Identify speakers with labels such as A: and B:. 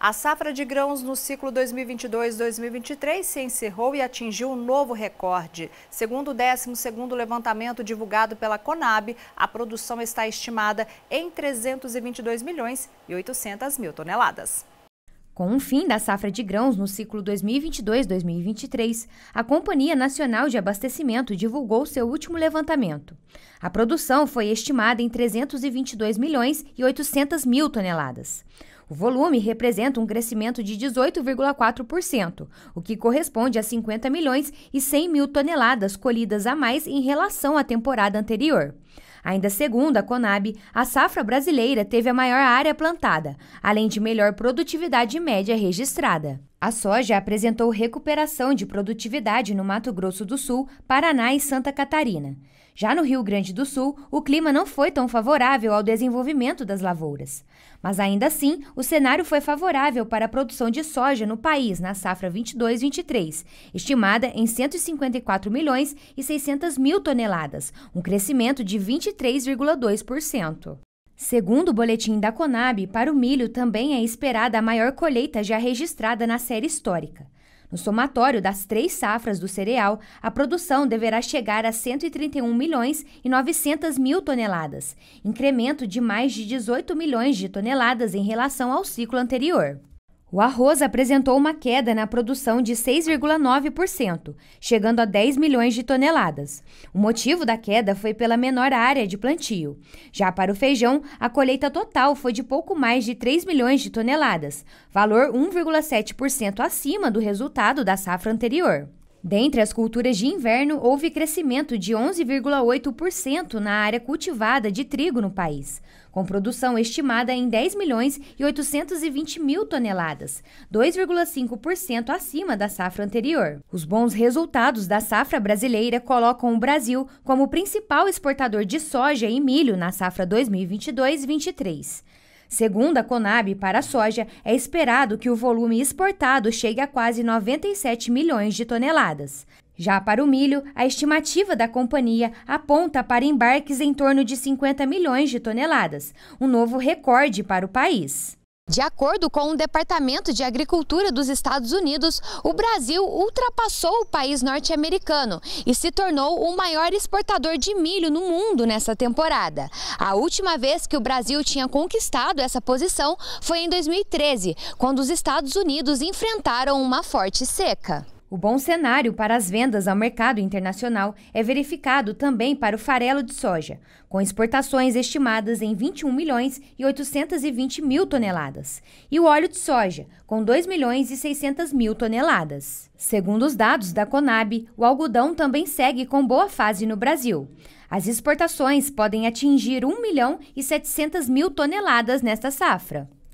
A: A safra de grãos no ciclo 2022-2023 se encerrou e atingiu um novo recorde. Segundo o 12º levantamento divulgado pela Conab, a produção está estimada em 322 milhões e 800 mil toneladas.
B: Com o fim da safra de grãos no ciclo 2022-2023, a Companhia Nacional de Abastecimento divulgou seu último levantamento. A produção foi estimada em 322 milhões e 800 mil toneladas. O volume representa um crescimento de 18,4%, o que corresponde a 50 milhões e 100 mil toneladas colhidas a mais em relação à temporada anterior. Ainda segundo a Conab, a safra brasileira teve a maior área plantada, além de melhor produtividade média registrada. A soja apresentou recuperação de produtividade no Mato Grosso do Sul, Paraná e Santa Catarina. Já no Rio Grande do Sul, o clima não foi tão favorável ao desenvolvimento das lavouras. Mas ainda assim, o cenário foi favorável para a produção de soja no país na safra 22-23, estimada em 154 milhões e 600 mil toneladas, um crescimento de 23,2%. Segundo o boletim da Conab, para o milho também é esperada a maior colheita já registrada na série histórica. No somatório das três safras do cereal, a produção deverá chegar a 131 milhões e 900 mil toneladas, incremento de mais de 18 milhões de toneladas em relação ao ciclo anterior. O arroz apresentou uma queda na produção de 6,9%, chegando a 10 milhões de toneladas. O motivo da queda foi pela menor área de plantio. Já para o feijão, a colheita total foi de pouco mais de 3 milhões de toneladas, valor 1,7% acima do resultado da safra anterior. Dentre as culturas de inverno, houve crescimento de 11,8% na área cultivada de trigo no país, com produção estimada em 10 milhões e 820 mil toneladas, 2,5% acima da safra anterior. Os bons resultados da safra brasileira colocam o Brasil como o principal exportador de soja e milho na safra 2022-23. Segundo a Conab, para a soja, é esperado que o volume exportado chegue a quase 97 milhões de toneladas. Já para o milho, a estimativa da companhia aponta para embarques em torno de 50 milhões de toneladas, um novo recorde para o país. De acordo com o Departamento de Agricultura dos Estados Unidos, o Brasil ultrapassou o país norte-americano e se tornou o maior exportador de milho no mundo nessa temporada. A última vez que o Brasil tinha conquistado essa posição foi em 2013, quando os Estados Unidos enfrentaram uma forte seca. O bom cenário para as vendas ao mercado internacional é verificado também para o farelo de soja, com exportações estimadas em 21 milhões e 820 mil toneladas, e o óleo de soja, com 2 milhões e 600 mil toneladas. Segundo os dados da Conab, o algodão também segue com boa fase no Brasil. As exportações podem atingir 1 milhão e 700 mil toneladas nesta safra.